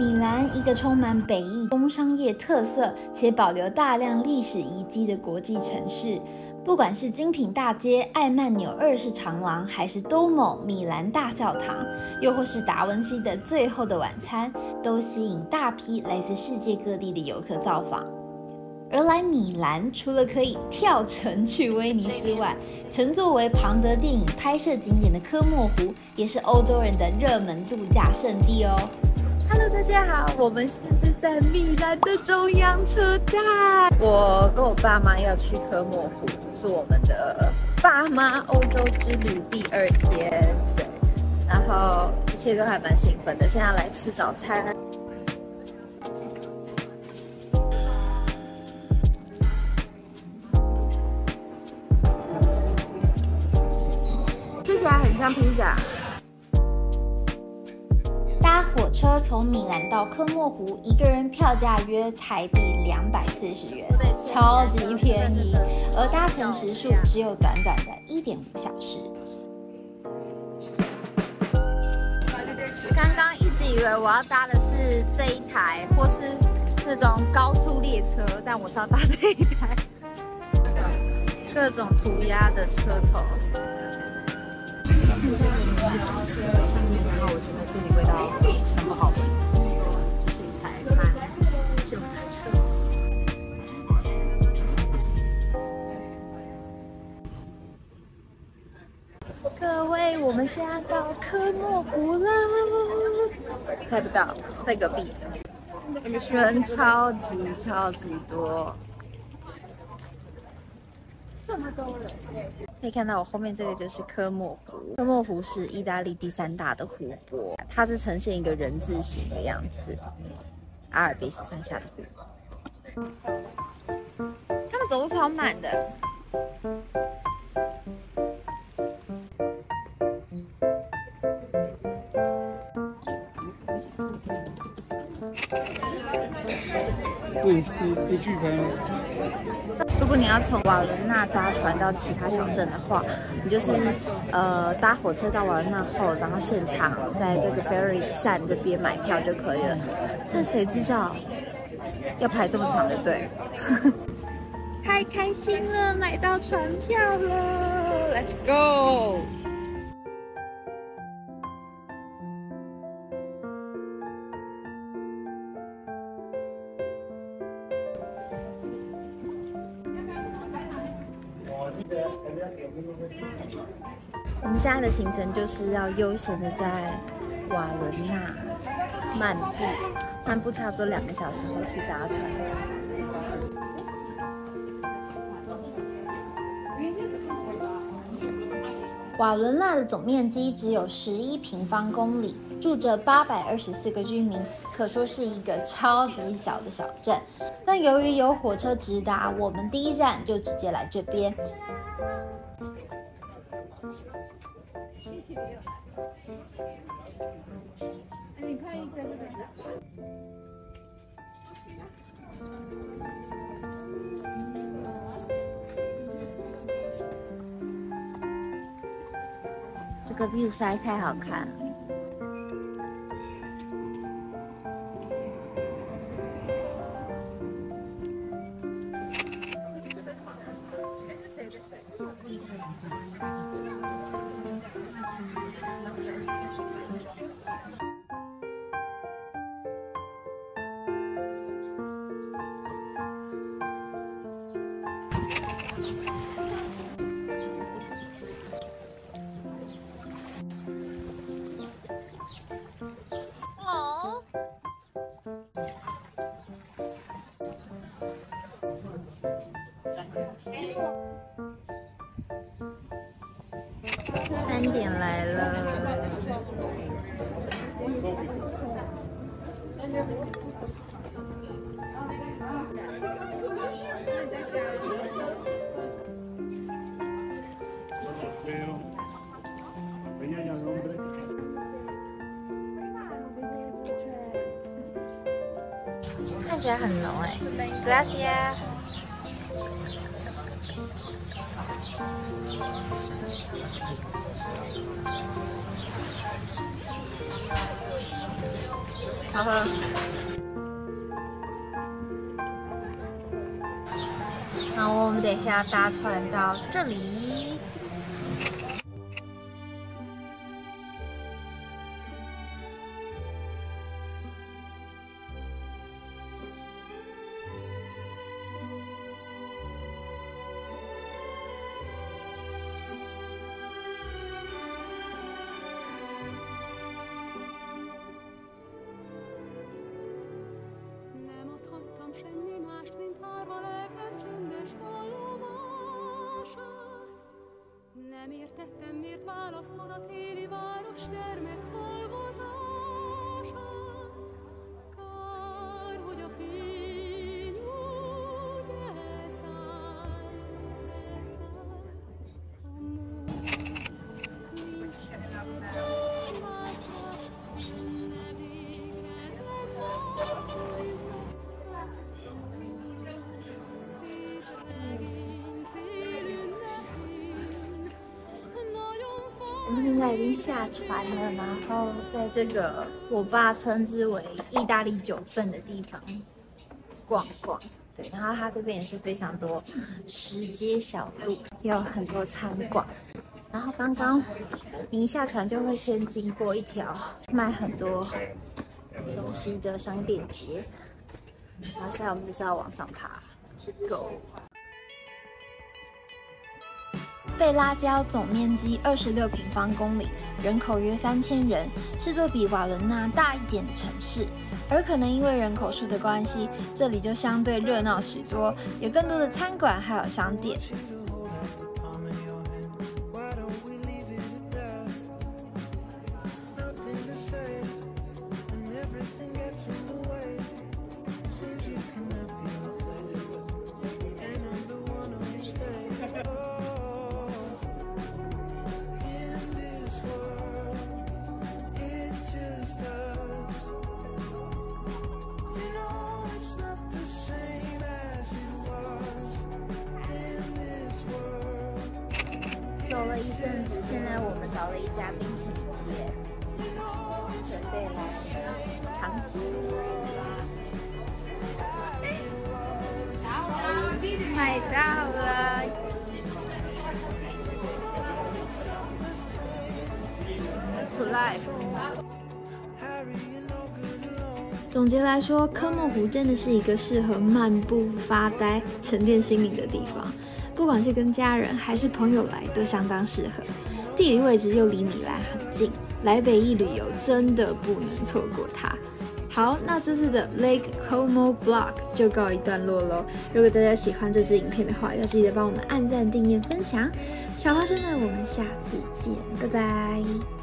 米兰，一个充满北意工商业特色且保留大量历史遗迹的国际城市。不管是精品大街艾曼纽二世长廊，还是多某米兰大教堂，又或是达文西的《最后的晚餐》，都吸引大批来自世界各地的游客造访。而来米兰，除了可以跳城去威尼斯外，曾作为庞德电影拍摄景点的科莫湖，也是欧洲人的热门度假胜地哦。大家好，我们现在在米兰的中央车站。我跟我爸妈要去科莫湖，是我们的爸妈欧洲之旅第二天。对，然后一切都还蛮兴奋的。现在来吃早餐，吃起来很像披萨。从米兰到科莫湖，一个人票价约台币两百四十元，超级便宜。而搭乘时数只有短短的一点五小时。刚刚一直以为我要搭的是这一台，或是那种高速列车，但我是要搭这一台，各种涂鸦的车头。现在我们的上面，然后我觉得这里味道很不好闻，是一台蛮旧的车各位，我们现在到科莫湖了，拍不到，在隔壁。人超级超级多。可以看到我后面这个就是科莫湖。科莫湖是意大利第三大的湖泊，它是呈现一个人字形的样子。阿尔卑斯山下的湖，他们走路超慢的。如果你要从瓦伦纳搭船到其他小镇的话，你就是呃搭火车到瓦伦纳后，然后现场在这个 ferry 站这边买票就可以了。但谁知道要排这么长的队？太开心了，买到船票了，Let's go！我们现在的行程就是要悠闲的在瓦伦纳漫步，漫步差不多两个小时后去搭船。瓦伦纳的总面积只有十一平方公里，住着八百二十四个居民，可说是一个超级小的小镇。但由于有火车直达，我们第一站就直接来这边。这个 view 实在太好看了。三点来了。看起来很浓哎，Gracias。好喝。好，我们等一下搭船到这里。Nem értettem, miért választod a téli város dermet hallgatását. 我们现在已经下船了，然后在这个我爸称之为意大利九份的地方逛逛。对，然后它这边也是非常多石阶小路，也有很多餐馆。然后刚刚你一下船就会先经过一条卖很多东西的商店街，然后现在我们就是要往上爬，Go。贝拉焦总面积二十六平方公里，人口约三千人，是座比瓦伦纳大一点的城市。而可能因为人口数的关系，这里就相对热闹许多，有更多的餐馆还有商店。一阵子，现在我们找了一家冰淇淋店，准备来尝试。买到了。总结来说，科莫湖真的是一个适合漫步、发呆、沉淀心灵的地方。不管是跟家人还是朋友来，都相当适合。地理位置又离米兰很近，来北艺旅游真的不能错过它。好，那这次的 Lake Como Block 就告一段落喽。如果大家喜欢这支影片的话，要记得帮我们按赞、订阅、分享。小花生们，我们下次见，拜拜。